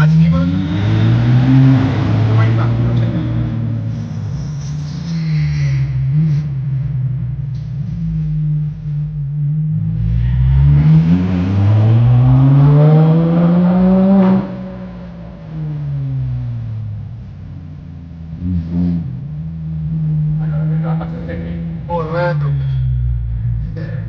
lá de cima. Vamos lá embaixo, vamos chegar. Pô, não é, Douglas? É.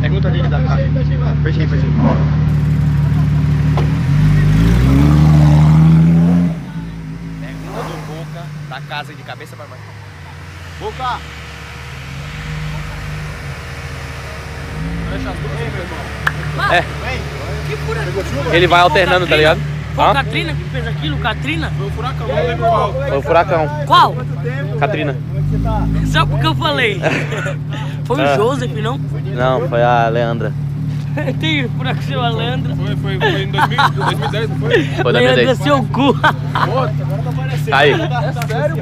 Pergunta dele da casa. Fechei, fechei. Pergunta do Casa de cabeça. Boca! Fecha as duas, meu irmão. É. Que furacão. Ele vai alternando, tá ligado? Foi o Hã? Katrina que fez aquilo, Katrina? Foi o furacão, não lembro qual. Foi o furacão. Qual? Katrina. Só porque eu falei. Foi o Ah. Joseph, não? Não, foi a Leandra. Tem furacão seu Leandro. Foi, foi, foi em 2000, 2010, não foi? Foi da minha Leandro é vez. seu cu. Aí.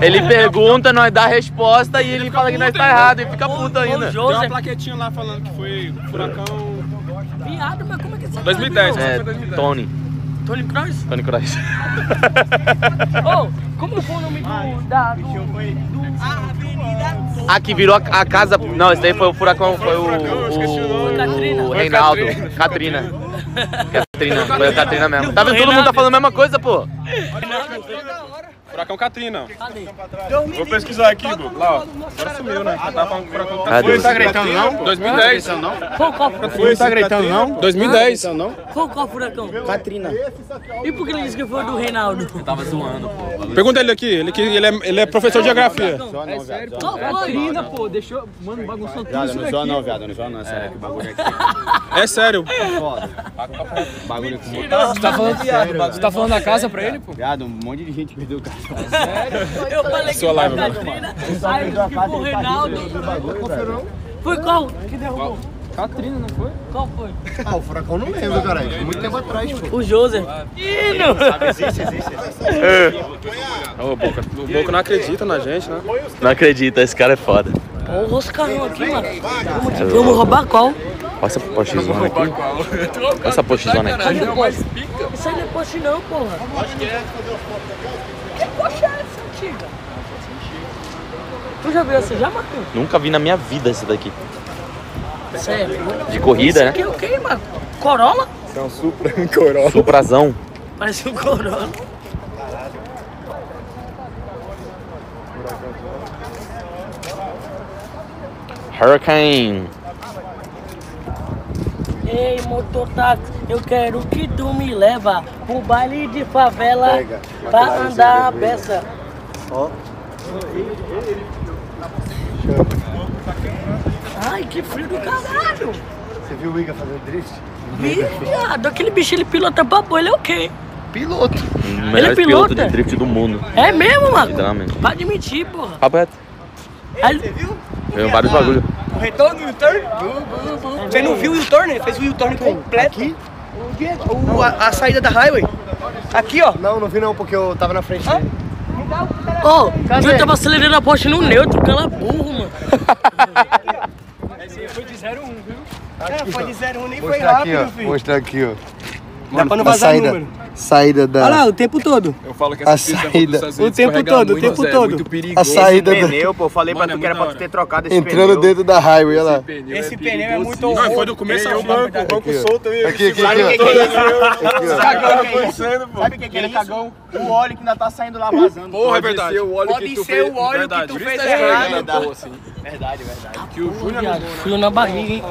Ele pergunta, nós dá a resposta e ele fala que nós tá errado e fica puto ainda. Tem uma plaquetinha lá falando que foi furacão. Viado, mas como é que você 2010, sabe, É, Foi 2010. Tony. Tony Kroos? Tony Kroos. Ô, como foi o nome do... Da, do, do Ah, que virou a, a casa. Não, esse daí foi o furacão, foi o. O, o Reinaldo. Katrina. Katrina. Katrina, foi a Katrina mesmo. Tá vendo? Todo mundo tá Reinaldo. falando a mesma coisa, pô. Furacão Katrina. Cadê? Vou pesquisar aqui, Bu. Lá, ó. Agora sumiu, né? Já tava falando que furacão Cadê? Foi, Tá gritando não? 2010. Foi qual furacão? Foi, tá gritando não? 2010. Foi qual furacão? Katrina. E por que ele disse que foi do Reinaldo? Tava zoando, pô. Pergunta ele aqui, ele, que ele, é, ele é professor de geografia. Qual foi? pô, deixou. Mano, bagunçou tudo Viado, isso não zoa não, viado, não zoa não, sério, que bagulho aqui. É sério. Foda. Bagulho com Você tá falando, você tá falando da casa pra ele, pô? Viado, um monte de gente perdeu o carro. Eu falei que live, a Katrina, aí eu foi o Reinaldo. Foi qual que derrubou? Catrina, não foi? Qual foi? Ah, o furacão não lembro, caralho. Foi muito tempo atrás, pô. O Joseph. Ih, Existe, existe. Ô, Boca, o Boca não acredita na gente, né? Não acredita, esse cara é foda. Olha os carrão aqui, mano. Vamos, vamos roubar qual? Olha essa pochizona aqui. Olha essa pochizona aqui. Porsche? Isso aí não é Porsche não, porra. Acho que é. Que Porsche é essa antiga? Tu já viu essa já, Marcos? Nunca vi na minha vida esse daqui. Sério? De corrida, Isso aqui né? é o quê, Marcos? Corolla? É um Supra, um Corolla. Suprazão. Parece um Corolla. Hurricane. Ei, mototáxi, eu quero que tu me leva pro baile de favela Pega. pra andar a beça. Ó. Ai, que frio do caralho. Você viu o Iga fazendo drift? Viado, aquele bicho ele pilota pra boi, ele é o quê? Piloto. O melhor pilota? piloto de drift do mundo. É mesmo, Marco? Literalmente. Para de mentir, porra. Papo reto. Aí, Veio vários bagulho. O retorno do U-turn? Você não viu o U-turn? Ele fez o U-turn completo. Aqui? O, a, a saída da highway. Aqui, ó. Não, não vi não, porque eu tava na frente dele. Ô, eu tava acelerando a Porsche no neutro, cala burro, mano. Foi de 0 1, viu? É, foi de 0 1, nem foi Mostrar aqui, rápido, ó. filho. Mostrar aqui, ó. Dá pra não a vazar saída, número. Saída da... Olha lá, o tempo todo. Eu falo que A essa pista saída. dos Estados O tempo todo, o muito, tempo é todo. muito perigoso. A saída da... Pneu, pô, eu falei pra Mano, tu que é era pra muito tu ter trocado esse Entrando pneu. dentro da highway, olha lá. Pneu Esse é pneu é muito Não, foi do começo ao banco, o banco solto aí. Aqui, aqui, Sabe o aqui, é. Sabe o que é isso? acontecendo, pô? Sabe o que, que é isso? Cagão. O óleo que ainda tá saindo lá vazando. Porra, é verdade. Pode ser o óleo que tu fez errado. Verdade, verdade, verdade. Que o Júnior Viado, frio na barriga, hein?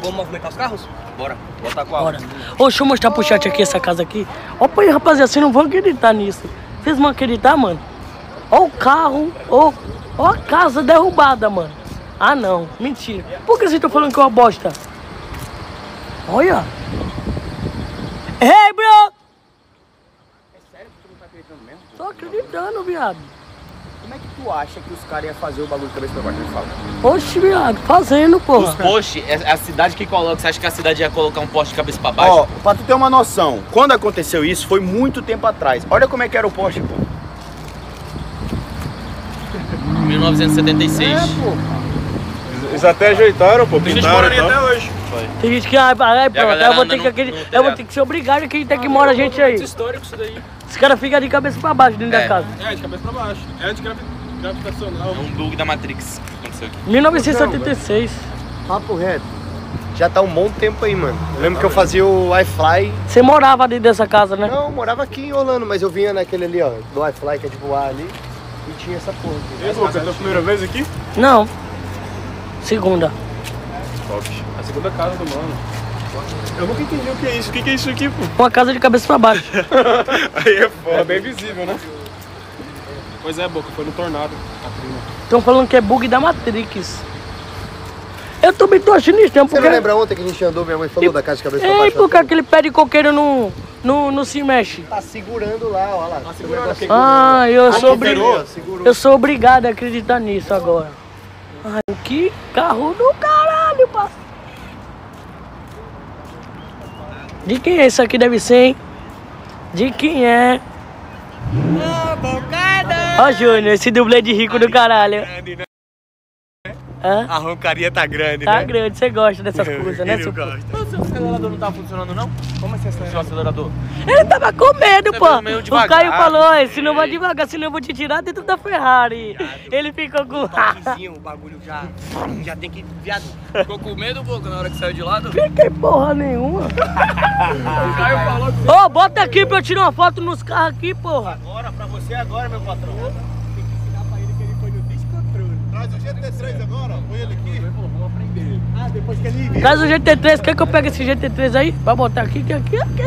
Vamos movimentar os carros? Bora, bota qual? Bora. Ô, deixa eu mostrar pro chat aqui essa casa aqui. Ó, pô rapaziada, vocês não vão acreditar nisso. Vocês vão acreditar, mano? Ó o carro, ó, ó a casa derrubada, mano. Ah, não. Mentira. Por que vocês estão falando que é uma bosta? Olha. Hey, bro! Tô acreditando, viado. Como é que tu acha que os caras iam fazer o bagulho de cabeça pra baixo? Fala. Oxe, viado, fazendo, Os porra. postes, é a cidade que coloca. Você acha que a cidade ia colocar um poste de cabeça pra baixo? Ó, pra tu ter uma noção, quando aconteceu isso, foi muito tempo atrás. Olha como é que era o poste, pô. 1976. Eles até ajeitaram, pô, pintaram e tal. hoje. Tem gente que. Ai, ai, pronto, galera eu vou ter que. aquele- no eu vou ter que ser obrigado a acreditar que mora gente aí. Histórico isso daí. Os caras ficam de cabeça pra baixo dentro É. da casa. É, de cabeça pra baixo. É antigravitacional. É um bug da Matrix que aconteceu aqui. 1976. Papo reto. Já tá um bom tempo aí, mano. Eu lembro que eu fazia o Wi-Fi. Você morava dentro dessa casa, né? Não, eu morava aqui em Orlando, mas eu vinha naquele ali, ó, do Wi-Fi, que é tipo A ali. E tinha essa porra aqui. E aí, Lucas, é a primeira vez aqui? Não. Segunda. Top. A segunda casa do mano. Eu nunca entendi o que é isso. O que que é isso aqui, pô? Uma casa de cabeça pra baixo. Aí é foda. É bem visível, né? Pois é, Boca, foi no tornado. Estão falando que é bug da Matrix. Eu também tô achando estranho, Você não lembra ontem que a gente andou, minha mãe falou da casa de cabeça pra Ei, baixo? porque aquele pé de coqueiro não, não, não se mexe. Tá segurando lá, ó lá. Tá segurando aqui. Ah, eu sou, obri... Segurou, segurou. eu sou obrigado a acreditar nisso agora. Ai, que carro do caralho, De quem é isso aqui deve ser, hein? De quem é? Ó, Júnior, esse dublê de rico do caralho. Hã? A roncaria tá grande, Tá grande, você gosta dessas coisas, né, seu gosto. O seu acelerador não tá funcionando, não? Como assim o seu acelerador? Ele tava com medo, Você pô. meio O. Caio falou, "Ei, se não vai devagar, senão eu vou te tirar dentro da Ferrari. Ele ficou com. Toquezinho, o bagulho já, já tem que. Viado. Ficou com medo, boca, na hora que saiu de lado? Fiquei porra nenhuma. Ô, bota aqui pra eu tirar uma foto nos carros aqui, porra. Agora, pra você agora, meu patrão. Traz o GT3 agora, ó. Põe ele aqui. Traz o GT3, quer que eu pegue esse GT3 aí? Vai botar aqui, que aqui, aqui.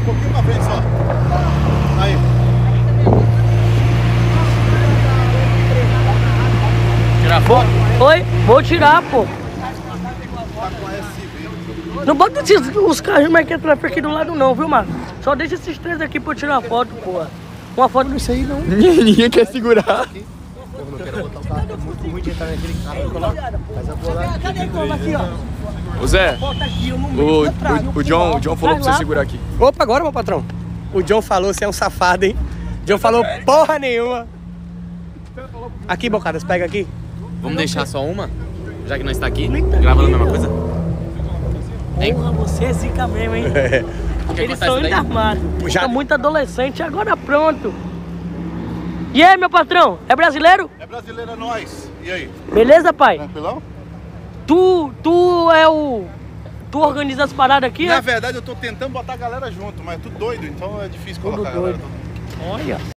Um pouquinho pra frente só. Aí. Tirar foto? Oi, vou tirar, pô. Não bota esses, os carros mais que aqui do lado não, viu, mano? Só deixa esses três aqui pra eu tirar foto, porra. Uma foto nisso aí não. Ninguém quer segurar. Ô Zé, Bota aqui, eu não o, o, o John, o John falou pra você segurar aqui. Opa, agora, meu patrão. O John falou, você é um safado, hein? John falou porra nenhuma. Aqui, bocadas, pega aqui. Vamos deixar só uma? Já que nós tá aqui, gravando a mesma coisa? Hein? Porra, você é zica mesmo, hein? Quer Eles são ainda armados. Já- Tá muito adolescente, agora pronto. E aí, meu patrão? É brasileiro? É brasileiro, é nós. E aí? Beleza, pai? Tranquilão? Tu, tu é o... Tu organiza as paradas aqui, Na é? verdade, eu tô tentando botar a galera junto, mas é tudo doido, então é difícil Tudo colocar a galera. Olha.